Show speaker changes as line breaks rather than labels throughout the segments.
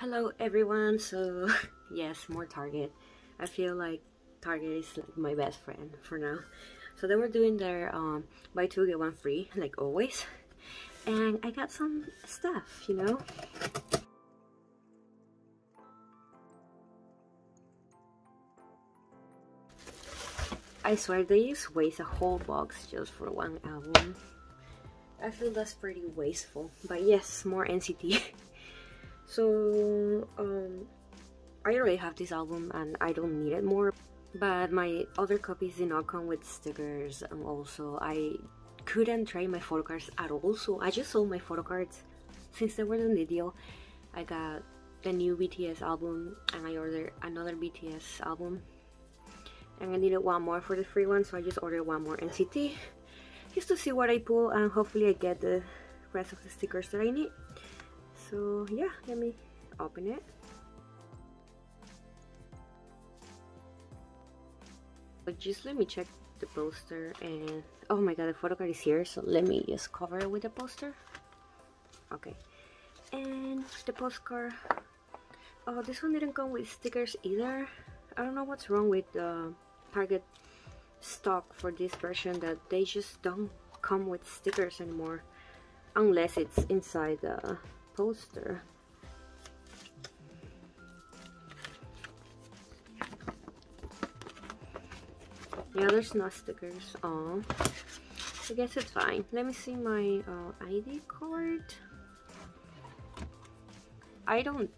Hello everyone, so yes, more Target. I feel like Target is like my best friend for now. So they were doing their um, buy two get one free, like always. And I got some stuff, you know? I swear they just waste a whole box just for one album. I feel that's pretty wasteful. But yes, more NCT. so, um, I already have this album and I don't need it more. But my other copies did not come with stickers and also I couldn't trade my photo cards at all. So I just sold my photo cards since they were in the deal. I got the new BTS album and I ordered another BTS album and I needed one more for the free one so I just ordered one more NCT just to see what I pull and hopefully I get the rest of the stickers that I need so yeah let me open it. But just let me check the poster and oh my god the photo card is here so let me just cover it with the poster. Okay. And the postcard. Oh this one didn't come with stickers either. I don't know what's wrong with the Target stock for this version that they just don't come with stickers anymore unless it's inside the poster yeah there's no stickers oh I guess it's fine let me see my uh, ID card I don't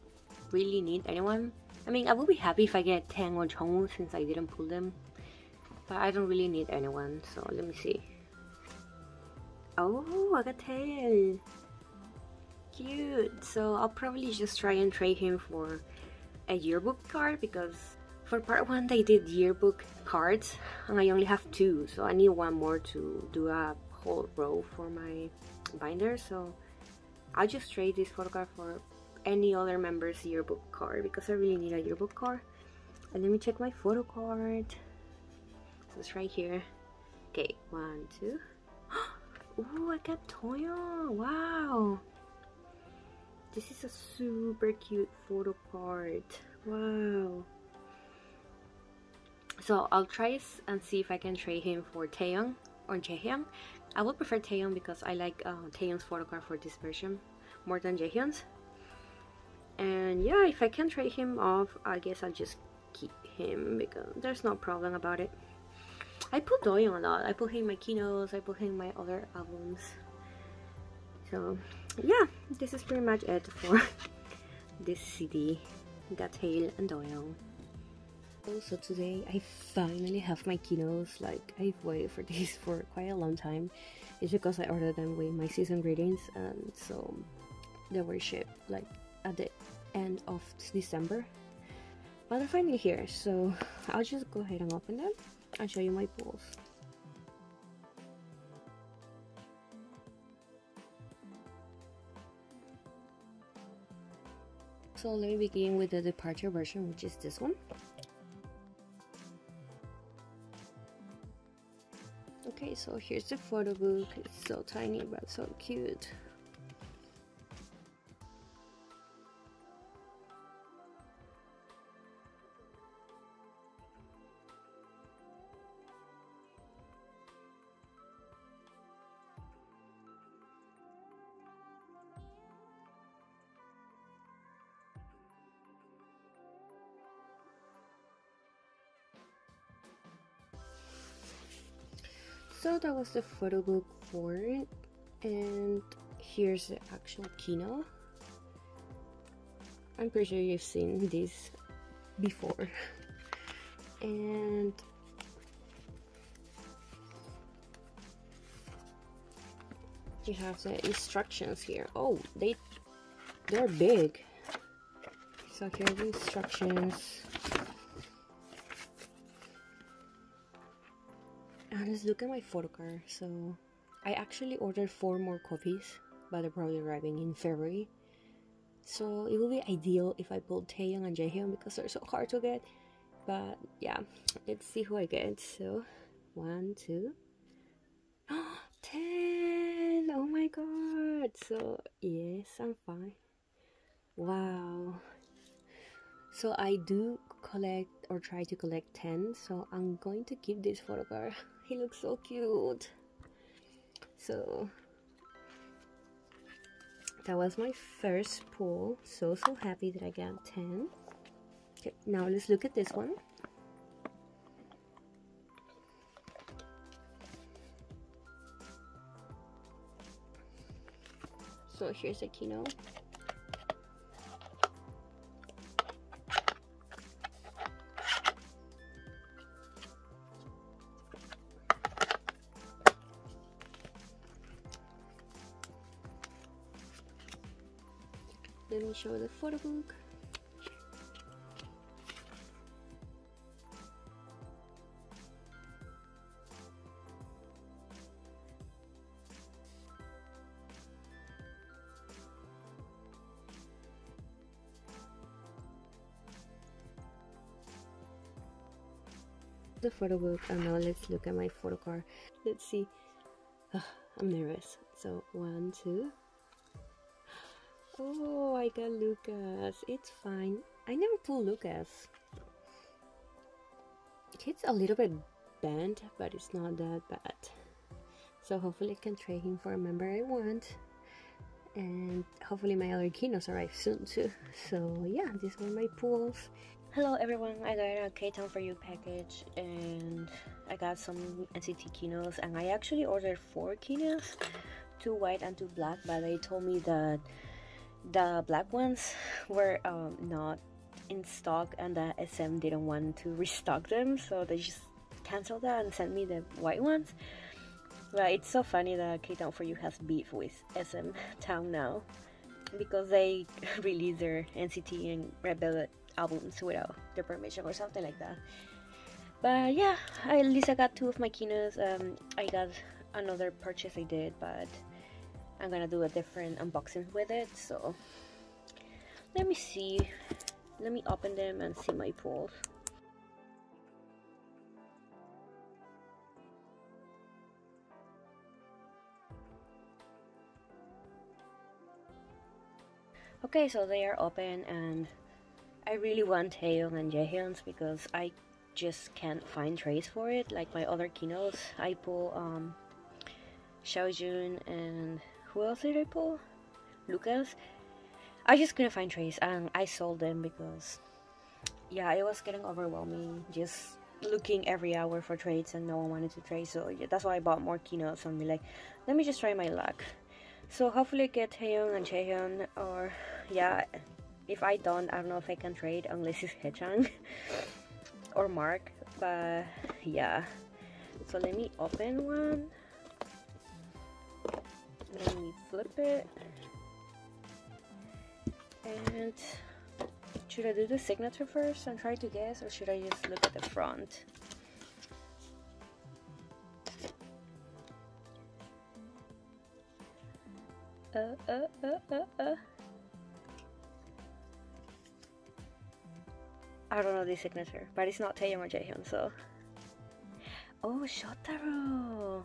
really need anyone I mean, I will be happy if I get Taeyong or Jungwoo since I didn't pull them. But I don't really need anyone, so let me see. Oh, I got Taeil. Cute. So I'll probably just try and trade him for a yearbook card because for part one they did yearbook cards and I only have two so I need one more to do a whole row for my binder so I'll just trade this photo card for any other member's yearbook card because I really need a yearbook card. And let me check my photo card. So it's right here. Okay, one, two. Oh, I got Doyoung. Wow. This is a super cute photo card. Wow. So I'll try and see if I can trade him for Taeyong or Jaehyun. I would prefer Taeyong because I like uh, Taeyong's photo card for this version more than Jaehyun's and yeah if I can trade him off I guess I'll just keep him because there's no problem about it I put Doyoung a lot I put him in my Kihnos I put him in my other albums so yeah this is pretty much it for this CD got Taeil and Doyoung also today I finally have my Kihnos like I've waited for this for quite a long time. It's because I ordered them with my season greetings and so they were shipped like at the end of December. But they're finally here so I'll just go ahead and open them and show you my pulls so let me begin with the departure version which is this one. Okay so here's the photo book. It's so tiny but so cute so that was the photo book for it. And here's the actual kihno. I'm pretty sure you've seen this before. And you have the instructions here. Oh they they're big. So here are the instructions let's look at my photo card. So I actually ordered four more copies but they're probably arriving in February. So it will be ideal if I pulled Taeyong and Jaehyun because they're so hard to get. But yeah let's see who I get. So one two. Ten! Oh my god! So yes I'm fine. Wow. So I do collect or try to collect 10. So I'm going to keep this photo card. He looks so cute. So that was my first pull. So, so happy that I got 10. Okay, now let's look at this one. So here's a Kihno. Show the photo book. the photo book and now let's look at my photo card. Let's see. I'm nervous. So one two oh i got lucas. It's fine. I never pull lucas. It's a little bit bent but it's not that bad. So hopefully i can trade him for a member i want. And hopefully my other kihnos arrive soon too. So yeah these were my pulls. Hello everyone, I got a K-Town for you package and I got some NCT Kihnos and I actually ordered four Kihnos, two white and two black but they told me that the black ones were um, not in stock and the SM didn't want to restock them so they just canceled that and sent me the white ones. But it's so funny that K-Town for you has beef with SM Town now because they released their NCT and Red Velvet albums without their permission or something like that. But yeah, I, at least I got two of my Kihnos. Um, I got another purchase I did, but I'm gonna do a different unboxing with it. So let me see. Let me open them and see my pulls. Okay, so they are open and I really want Taeyong and Jaehyun's because I just can't find trays for it. Like my other Kihnos, I pull um, Xiaojun and who else did I pull? Lucas. I just couldn't find trays and I sold them because yeah, it was getting overwhelming just looking every hour for trades and no one wanted to trade so yeah, that's why I bought more Kihnos and be like, let me just try my luck. So hopefully get Taeyong and Jaehyun or yeah, if I don't, I don't know if I can trade unless it's Haechan or Mark. But yeah. So let me open one. Let me flip it. And should I do the signature first and try to guess or should I just look at the front? Uh, uh, uh, uh, uh. I don't know the signature, but it's not Taeyong or Jaehyun, so. Oh, Shotaro!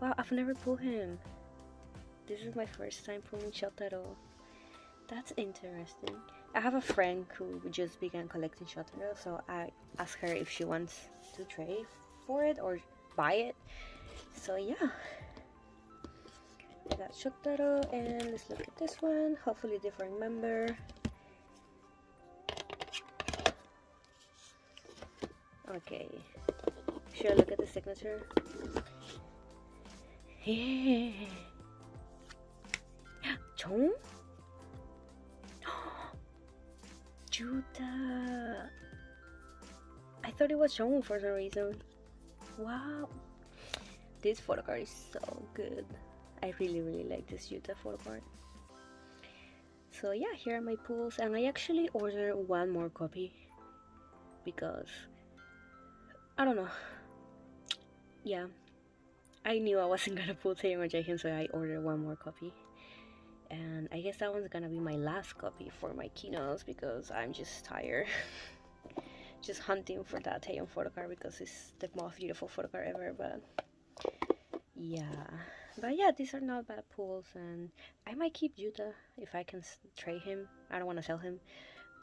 Wow, I've never pulled him. This is my first time pulling Shotaro. That's interesting. I have a friend who just began collecting Shotaro, so I asked her if she wants to trade for it or buy it. So yeah. I got Shotaro and let's look at this one. Hopefully different member. Okay. Should I look at the signature? Yeah. Jong? Yuta. I thought it was Jong for some reason. Wow. This photo card is so good. I really really like this Yuta photo card. So yeah, here are my pulls and I actually ordered one more copy because I don't know. Yeah. I knew I wasn't gonna pull Taeyong or Jaehyun, so I ordered one more copy. And I guess that one's gonna be my last copy for my Kihnos because I'm just tired. just hunting for that Taeyong photo card because it's the most beautiful photo card ever, but yeah. But yeah, these are not bad pulls, and I might keep Yuta if I can trade him. I don't want to sell him,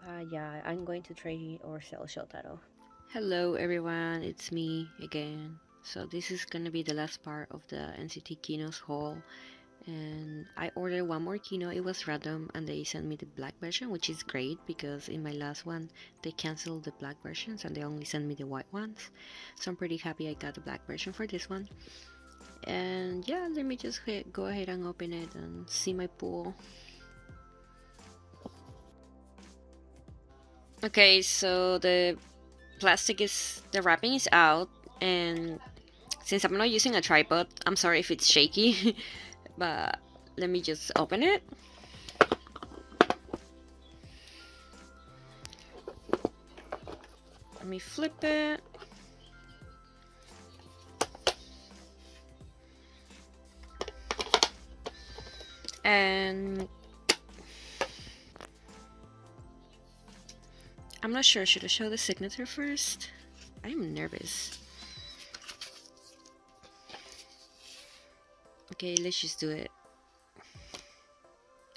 but yeah, I'm going to trade or sell Shotaro. Hello everyone, it's me again. So this is gonna be the last part of the NCT Kihnos haul and I ordered one more Kihno, it was random and they sent me the black version which is great because in my last one they canceled the black versions and they only sent me the white ones. So I'm pretty happy I got the black version for this one. And yeah let me just go ahead and open it and see my pool. Okay so the plastic is the wrapping is out and since I'm not using a tripod I'm sorry if it's shaky but let me just open it. Let me flip it. And I'm not sure should I show the signature first? I'm nervous okay let's just do it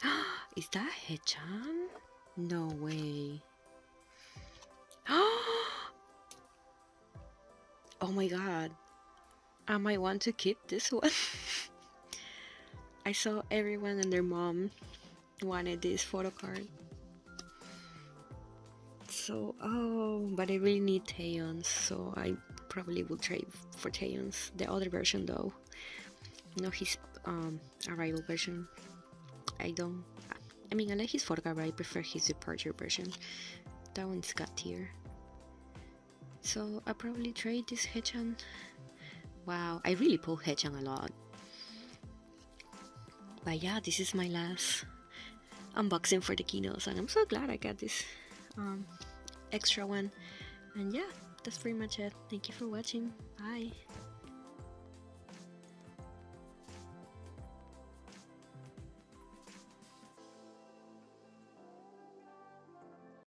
is that Haechan? no way oh my god I might want to keep this one I saw everyone and their mom wanted this photo card. So, oh, but I really need Taeyong's, so I probably will trade for Taeyong's. The other version, though, no, his um, arrival version. I don't. I mean, I like his photo card, but I prefer his departure version. That one's got tier. So I probably trade this Haechan. Wow, I really pull Haechan a lot but yeah this is my last unboxing for the Kihnos and I'm so glad I got this um, extra one and yeah that's pretty much it thank you for watching bye